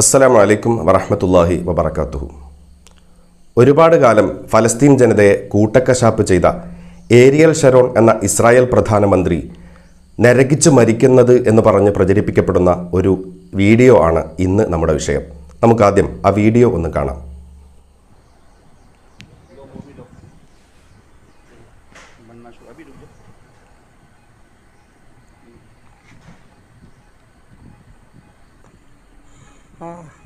അസ്സലാമു വലൈക്കും വറഹമത്തല്ലാഹി വബറകാതുഹു ഒരുപാട് കാലം ഫലസ്തീൻ ജനതയെ കൂട്ടക്കശാപ്പ് ചെയ്ത ഏരിയൽ ഷെറോൺ എന്ന ഇസ്രായേൽ പ്രധാനമന്ത്രി നരകിച്ച് മരിക്കുന്നത് എന്ന് പറഞ്ഞ് പ്രചരിപ്പിക്കപ്പെടുന്ന ഒരു വീഡിയോ ആണ് ഇന്ന് നമ്മുടെ വിഷയം. നമുക്കാദ്യം ആ വീഡിയോ ഒന്ന് കാണാം. ആശുപത്രി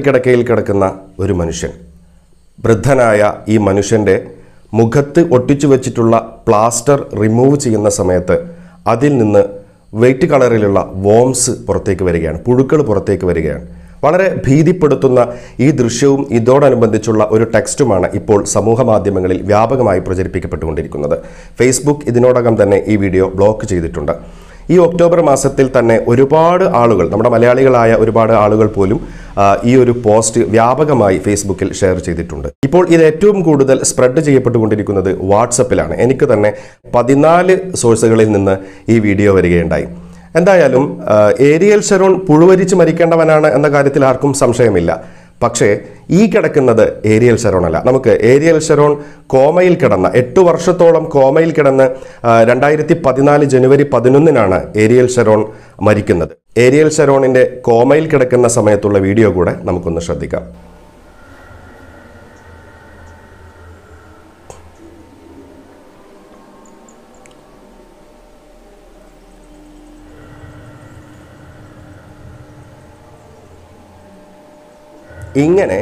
കിടക്കയിൽ കിടക്കുന്ന ഒരു മനുഷ്യൻ. വൃദ്ധനായ ഈ മനുഷ്യന്റെ മുഖത്ത് ഒട്ടിച്ചു വെച്ചിട്ടുള്ള പ്ലാസ്റ്റർ റിമൂവ് ചെയ്യുന്ന സമയത്ത് അതിൽ നിന്ന് വെയിറ്റ് കളറിലുള്ള വോംസ് പുറത്തേക്ക് വരികയാണ്. പുഴുക്കൾ പുറത്തേക്ക് വരികയാണ്. വളരെ ഭീതിപ്പെടുത്തുന്ന ഈ ദൃശ്യവും ഇതോടനുബന്ധിച്ചുള്ള ഒരു ടെക്സ്റ്റുമാണ് ഇപ്പോൾ സമൂഹ മാധ്യമങ്ങളിൽ വ്യാപകമായി പ്രചരിപ്പിക്കപ്പെട്ടുകൊണ്ടിരിക്കുന്നത്. ഫേസ്ബുക്ക് ഇതിനോടകം തന്നെ ഈ വീഡിയോ ബ്ലോക്ക് ചെയ്തിട്ടുണ്ട്. ഈ ഒക്ടോബർ മാസത്തിൽ തന്നെ ഒരുപാട് ആളുകൾ നമ്മുടെ മലയാളികളായ ഒരുപാട് ആളുകൾ പോലും ഈ ഒരു പോസ്റ്റ് വ്യാപകമായി ഫേസ്ബുക്കിൽ ഷെയർ ചെയ്തിട്ടുണ്ട്. ഇപ്പോൾ ഇത് ഏറ്റവും കൂടുതൽ സ്പ്രെഡ് ചെയ്യപ്പെട്ടുകൊണ്ടിരിക്കുന്നത് വാട്സപ്പിലാണ് എനിക്ക് തന്നെ പതിനാല് സോഴ്സുകളിൽ നിന്ന് ഈ വീഡിയോ വരികയുണ്ടായി. എന്തായാലും ഏരിയൽ ഷെറോൺ പുഴുവരിച്ച് മരിക്കേണ്ടവനാണ് എന്ന കാര്യത്തിൽ ആർക്കും സംശയമില്ല. പക്ഷേ ഈ കിടക്കുന്നത് ഏരിയൽ ഷെറോൺ അല്ല. നമുക്ക് ഏരിയൽ ഷെറോൺ കോമയിൽ കിടന്ന എട്ട് വർഷത്തോളം കോമയിൽ കിടന്ന് രണ്ടായിരത്തി പതിനാല് ജനുവരി പതിനൊന്നിനാണ് ഏരിയൽ ഷെറോൺ മരിക്കുന്നത്. ഏരിയൽ ഷെറോണിന്റെ കോമയിൽ കിടക്കുന്ന സമയത്തുള്ള വീഡിയോ കൂടെ നമുക്കൊന്ന് ശ്രദ്ധിക്കാം. ഇങ്ങനെ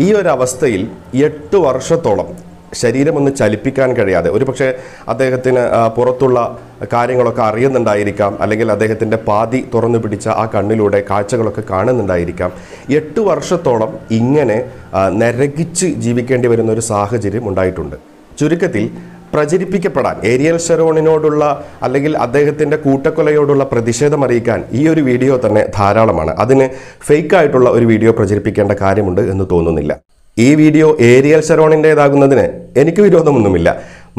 ഈ ഒരു അവസ്ഥയിൽ എട്ട് വർഷത്തോളം ശരീരം ഒന്ന് ചലിപ്പിക്കാൻ കഴിയാതെ ഒരു പക്ഷേ അദ്ദേഹത്തിന് പുറത്തുള്ള കാര്യങ്ങളൊക്കെ അറിയുന്നുണ്ടായിരിക്കാം അല്ലെങ്കിൽ അദ്ദേഹത്തിന്റെ പാതി തുറന്നു പിടിച്ച ആ കണ്ണിലൂടെ കാഴ്ചകളൊക്കെ കാണുന്നുണ്ടായിരിക്കാം. എട്ട് വർഷത്തോളം ഇങ്ങനെ നരകിച്ച് ജീവിക്കേണ്ടി വരുന്ന ഒരു സാഹചര്യം ഉണ്ടായിട്ടുണ്ട്. ചുരുക്കത്തിൽ പ്രചരിപ്പിക്കപ്പെടാൻ ഏരിയൽ ഷെറോണിനോടുള്ള അല്ലെങ്കിൽ അദ്ദേഹത്തിന്റെ കൂട്ടക്കൊലയോടുള്ള പ്രതിഷേധം അറിയിക്കാൻ ഈ ഒരു വീഡിയോ തന്നെ ധാരാളമാണ്. അതിന് ഫേക്ക് ആയിട്ടുള്ള ഒരു വീഡിയോ പ്രചരിപ്പിക്കേണ്ട കാര്യമുണ്ട് എന്ന് തോന്നുന്നില്ല. ഈ വീഡിയോ ഏരിയൽ ഷെറോണിന്റേതാകുന്നതിന് എനിക്ക് വിരോധമൊന്നുമില്ല.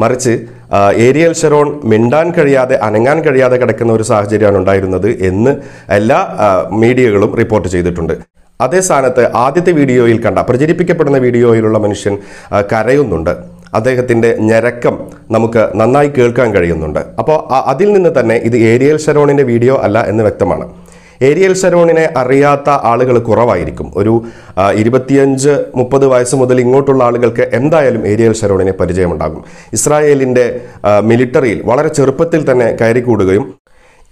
മറിച്ച് ഏരിയൽ ഷെറോൺ മിണ്ടാൻ കഴിയാതെ അനങ്ങാൻ കഴിയാതെ കിടക്കുന്ന ഒരു സാഹചര്യമാണ് ഉണ്ടായിരുന്നത് എന്ന് എല്ലാ മീഡിയകളും റിപ്പോർട്ട് ചെയ്തിട്ടുണ്ട്. അതേ സ്ഥാനത്ത് ആദ്യത്തെ വീഡിയോയിൽ കണ്ട പ്രചരിപ്പിക്കപ്പെടുന്ന വീഡിയോയിലുള്ള മനുഷ്യൻ കരയുന്നുണ്ട്. അദ്ദേഹത്തിന്റെ ഞരക്കം നമുക്ക് നന്നായി കേൾക്കാൻ കഴിയുന്നുണ്ട്. അപ്പോൾ അതിൽ നിന്ന് തന്നെ ഇത് ഏരിയൽ ഷെറോണിന്റെ വീഡിയോ അല്ല എന്ന് വ്യക്തമാണ്. ഏരിയൽ ഷെറോണിനെ അറിയാത്ത ആളുകൾ കുറവായിരിക്കും. ഒരു ഇരുപത്തിയഞ്ച് മുപ്പത് വയസ്സ് മുതൽ ഇങ്ങോട്ടുള്ള ആളുകൾക്ക് എന്തായാലും ഏരിയൽ ഷെറോണിനെ പരിചയമുണ്ടാകും. ഇസ്രായേലിന്റെ മിലിറ്ററിയിൽ വളരെ ചെറുപ്പത്തിൽ തന്നെ കയറിക്കൂടുകയും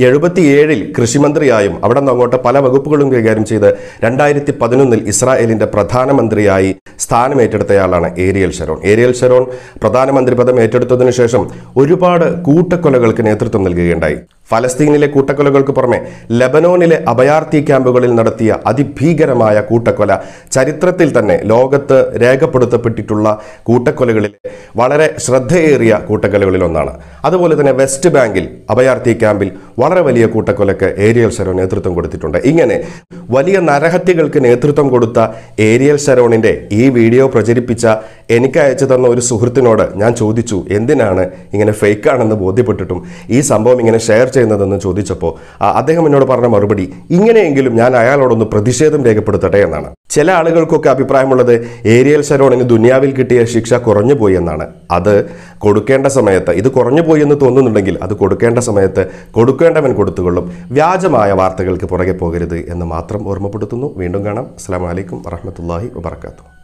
എഴുപത്തിയേഴിൽ കൃഷിമന്ത്രിയായും അവിടെ നിന്ന് അങ്ങോട്ട് പല വകുപ്പുകളും കൈകാര്യം ചെയ്ത് രണ്ടായിരത്തി പതിനൊന്നിൽ ഇസ്രായേലിന്റെ പ്രധാനമന്ത്രിയായി സ്ഥാനമേറ്റെടുത്തയാളാണ് ഏരിയൽ ഷെറോൺ. ഏരിയൽ ഷെറോൺ പ്രധാനമന്ത്രി പദം ഏറ്റെടുത്തതിനു ശേഷം ഒരുപാട് കൂട്ടക്കൊലകൾക്ക് നേതൃത്വം നൽകുകയുണ്ടായി. ഫലസ്തീനിലെ കൂട്ടക്കൊലകൾക്ക് പുറമെ ലബനോനിലെ അഭയാർത്ഥി ക്യാമ്പുകളിൽ നടത്തിയ അതിഭീകരമായ കൂട്ടക്കൊല ചരിത്രത്തിൽ തന്നെ ലോകത്ത് രേഖപ്പെടുത്തപ്പെട്ടിട്ടുള്ള കൂട്ടക്കൊലകളിൽ വളരെ ശ്രദ്ധയേറിയ കൂട്ടക്കൊലകളിൽ ഒന്നാണ്. അതുപോലെ തന്നെ വെസ്റ്റ് ബാങ്കിൽ അഭയാർത്ഥി ക്യാമ്പിൽ വളരെ വലിയ കൂട്ടക്കൊലക്ക് ഏരിയൽ ശരോൺ നേതൃത്വം കൊടുത്തിട്ടുണ്ട്. ഇങ്ങനെ വലിയ നരഹത്യകൾക്ക് നേതൃത്വം കൊടുത്ത ഏരിയൽ ശരോണിന്റെ ഈ വീഡിയോ പ്രചരിപ്പിച്ച എനിക്ക് അയച്ചു തന്ന ഒരു സുഹൃത്തിനോട് ഞാൻ ചോദിച്ചു എന്തിനാണ് ഇങ്ങനെ ഫേക്കാണെന്ന് ബോധ്യപ്പെട്ടിട്ടും ഈ സംഭവം ഇങ്ങനെ ഷെയർ ചെയ്യുന്നതെന്ന് ചോദിച്ചപ്പോൾ അദ്ദേഹം എന്നോട് പറഞ്ഞ മറുപടി ഇങ്ങനെയെങ്കിലും ഞാൻ അയാളോടൊന്ന് പ്രതിഷേധം രേഖപ്പെടുത്തട്ടെ എന്നാണ്. ചില ആളുകൾക്കൊക്കെ അഭിപ്രായമുള്ളത് ഏരിയൽ ശരോണിന് ദുനിയാവിൽ കിട്ടിയ ശിക്ഷ കുറഞ്ഞു പോയി എന്നാണ്. അത് കൊടുക്കേണ്ട സമയത്ത് ഇത് കുറഞ്ഞു പോയി എന്ന് തോന്നുന്നുണ്ടെങ്കിൽ അത് കൊടുക്കേണ്ട സമയത്ത് കൊടുക്കേണ്ടവൻ കൊടുത്തുകൊള്ളും. വ്യാജമായ വാർത്തകൾക്ക് പുറകെ പോകരുത് എന്ന് മാത്രം ഓർമ്മപ്പെടുത്തുന്നു. വീണ്ടും കാണാം. അസ്സാം വലൈക്കും വറഹമത്തല്ലാഹി വബർക്കാത്തു